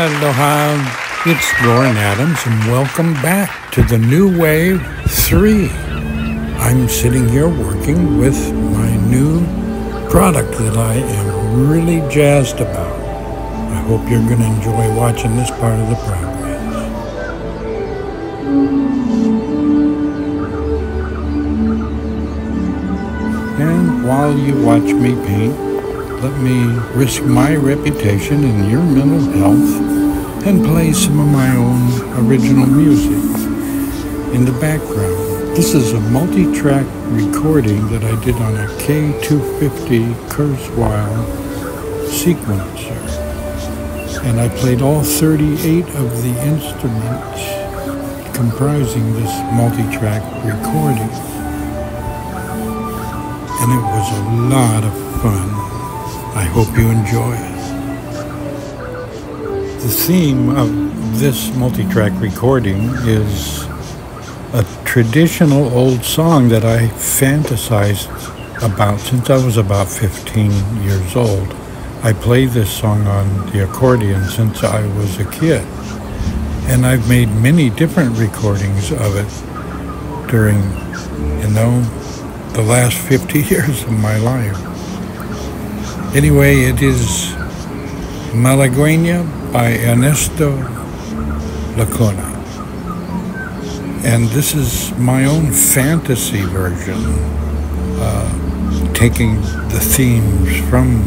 Aloha, it's Loren Adams, and welcome back to the New Wave 3. I'm sitting here working with my new product that I am really jazzed about. I hope you're going to enjoy watching this part of the progress. And while you watch me paint, let me risk my reputation and your mental health and play some of my own original music in the background. This is a multi-track recording that I did on a K250 Kurzweil sequencer. And I played all 38 of the instruments comprising this multi-track recording. And it was a lot of fun. I hope you enjoy it. The theme of this multi-track recording is a traditional old song that I fantasized about since I was about 15 years old. I played this song on the accordion since I was a kid. And I've made many different recordings of it during, you know, the last 50 years of my life. Anyway, it is Malagueña by Ernesto Lecuona. And this is my own fantasy version, uh, taking the themes from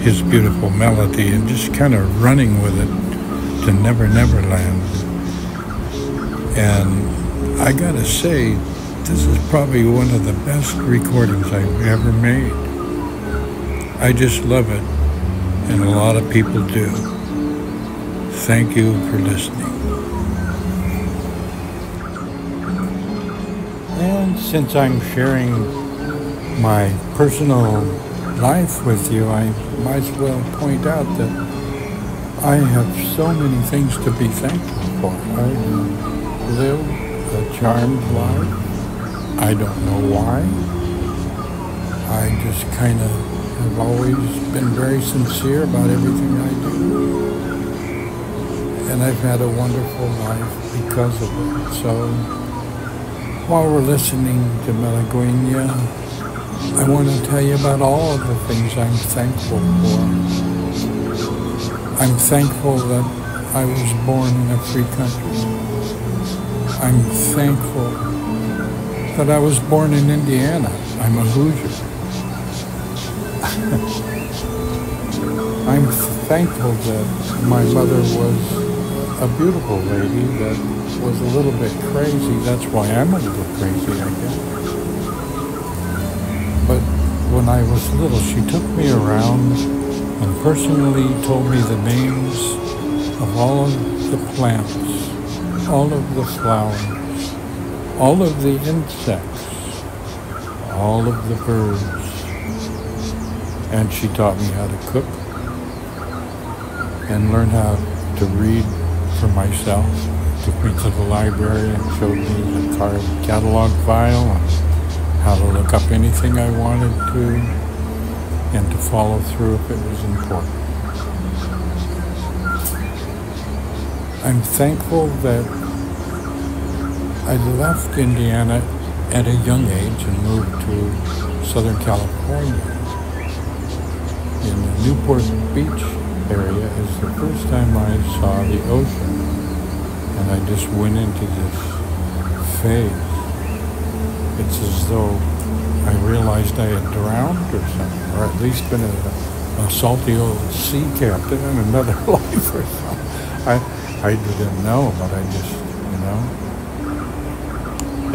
his beautiful melody and just kind of running with it to Never Never Land. And I gotta say, this is probably one of the best recordings I've ever made. I just love it, and a lot of people do. Thank you for listening. And since I'm sharing my personal life with you, I might as well point out that I have so many things to be thankful for. I live a charmed life. I don't know why. I just kind of have always been very sincere about everything I do. And I've had a wonderful life because of it. So while we're listening to Malagueña, I want to tell you about all of the things I'm thankful for. I'm thankful that I was born in a free country. I'm thankful that I was born in Indiana. I'm a Hoosier. I'm thankful that my mother was a beautiful lady that was a little bit crazy. That's why I'm a little crazy, I guess. But when I was little, she took me around and personally told me the names of all of the plants, all of the flowers, all of the insects, all of the birds. And she taught me how to cook and learn how to read for myself. Took me to the library and showed me the card catalog file and how to look up anything I wanted to and to follow through if it was important. I'm thankful that I left Indiana at a young age and moved to Southern California. In Newport Beach area is the first time I saw the ocean. And I just went into this phase. It's as though I realized I had drowned or something, or at least been a, a salty old sea captain in another life or something. I, I didn't know, but I just, you know.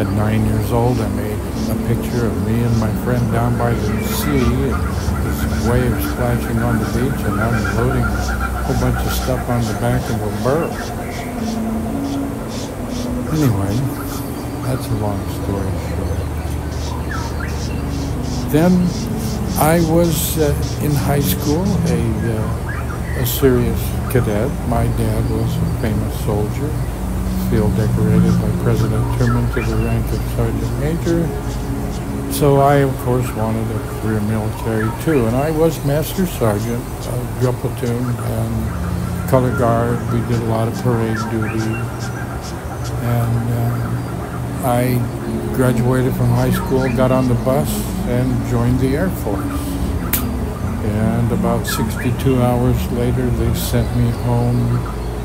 At nine years old, I made a picture of me and my friend down by the sea, this splashing on the beach, and I'm loading a whole bunch of stuff on the back of a bird. Anyway, that's a long story short. Then I was uh, in high school, a, uh, a serious cadet. My dad was a famous soldier, field decorated by President Truman to the rank of sergeant major. So I, of course, wanted a career military too, and I was master sergeant of drill platoon and color guard. We did a lot of parade duty. And uh, I graduated from high school, got on the bus, and joined the Air Force. And about 62 hours later, they sent me home,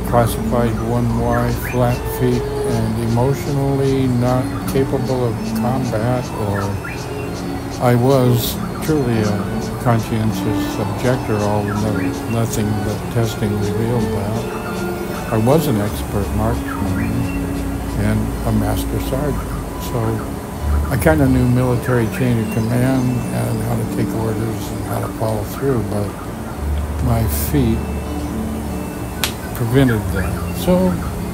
classified 1Y, flat feet, and emotionally not capable of combat, or I was truly a conscientious objector, although nothing but testing revealed that. I was an expert marksman and a master sergeant, so I kind of knew military chain of command and how to take orders and how to follow through, but my feet prevented that. So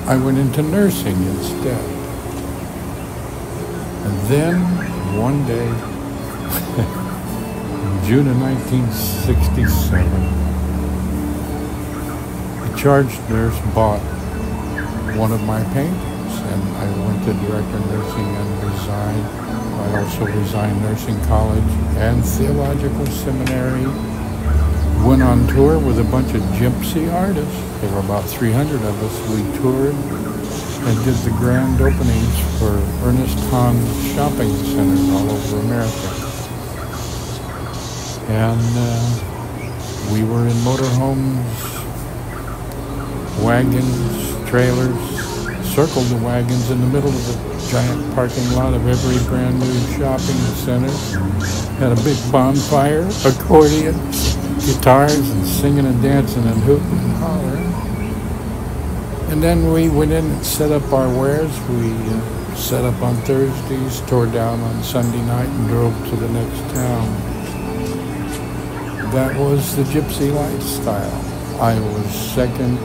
I went into nursing instead. And then one day, June of 1967, a charge nurse bought one of my paintings, and I went to director nursing and resigned. I also resigned nursing college and theological seminary. Went on tour with a bunch of gypsy artists. There were about 300 of us. We toured and did the grand openings for Ernest Hahn shopping centers all over America and uh, we were in motorhomes, wagons, trailers, circled the wagons in the middle of the giant parking lot of every brand new shopping center. Had a big bonfire, accordions, guitars, and singing and dancing and hooting and hollering. And then we went in and set up our wares. We uh, set up on Thursdays, tore down on Sunday night, and drove to the next town that was the gypsy lifestyle. I was second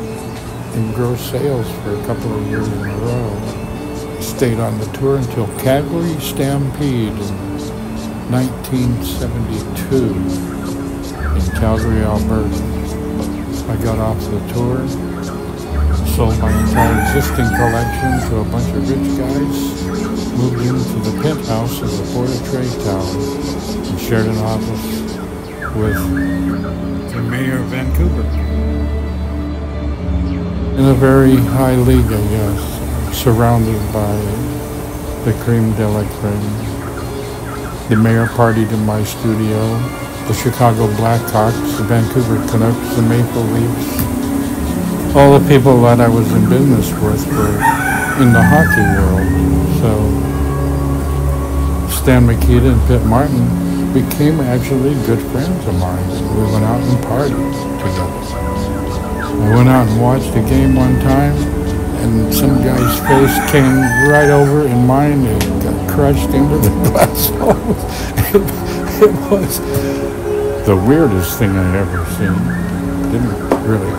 in gross sales for a couple of years in a row. Stayed on the tour until Calgary Stampede in 1972 in Calgary, Alberta. I got off the tour, sold my entire existing collection to a bunch of rich guys, moved into the penthouse of the Port of Trade Tower, and shared an office with the mayor of Vancouver. In a very high league, I guess, surrounded by the creme de la creme. The mayor partied in my studio, the Chicago Blackhawks, the Vancouver Canucks, the Maple Leafs. All the people that I was in business with were in the hockey world. So Stan Mikita and Pit Martin became actually good friends of mine. We went out and partied together. I went out and watched a game one time, and some guy's face came right over in mine and got crushed into the glass it, it was the weirdest thing I'd ever seen. Didn't really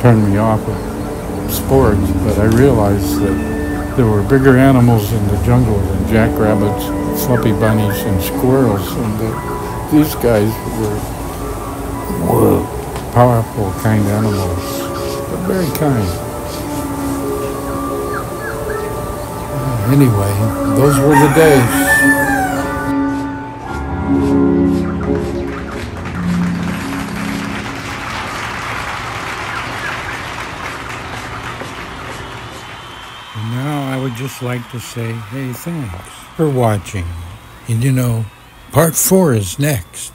turn me off of sports, but I realized that there were bigger animals in the jungle than jackrabbits fluffy bunnies and squirrels, and the, these guys were, were powerful kind animals, but very kind. Anyway, those were the days. Just like to say, hey, thanks for watching. And you know, part four is next.